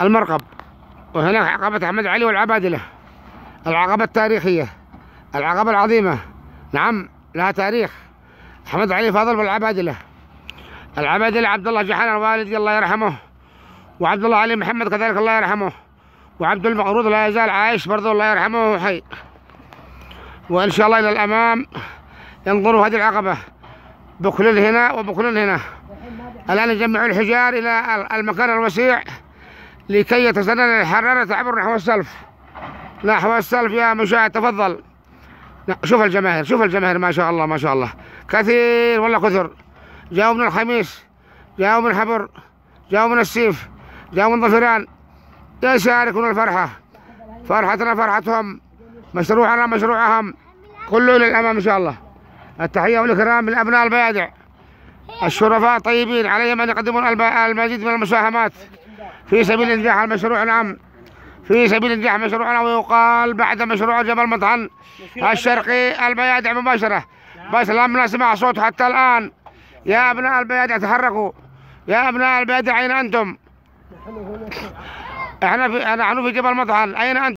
المرقب. وهناك عقبة أحمد علي والعبادلة. العقبة التاريخية. العقبة العظيمة. نعم لها تاريخ. أحمد علي فاضل والعبادلة العبادلة عبد الله جحان الوالدي الله يرحمه. وعبد الله علي محمد كذلك الله يرحمه. وعبد المقروض لا يزال عايش برضه الله يرحمه وحي وإن شاء الله إلى الأمام ينظروا هذه العقبة. بكل هنا وبكل هنا الآن يجمعوا الحجار إلى المكان الوسيع لكي يتسنن الحرارة عبر نحو السلف. نحو السلف يا مشاهد تفضل. شوف الجماهير شوف الجماهير ما شاء الله ما شاء الله. كثير ولا كثر. جاءوا من الخميس جاءوا من حبر جاءوا من السيف جاءوا من ظفران يشاركون الفرحة. فرحتنا فرحتهم. مشروعنا مشروعهم. كله للأمام إن شاء الله. التحية والإكرام أبناء البيادع الشرفاء طيبين عليهم أن يقدمون المزيد من المساهمات. في سبيل إنجاح المشروع نعم في سبيل إنجاح مشروعنا ويقال بعد مشروع جبل مطحن الشرقي البيادع مباشرة. بس لم نسمع صوت حتى الآن. يا أبناء البيادع تحركوا. يا أبناء البيادع أين أنتم؟ إحنا في نحن في جبل مطحن أين أنتم؟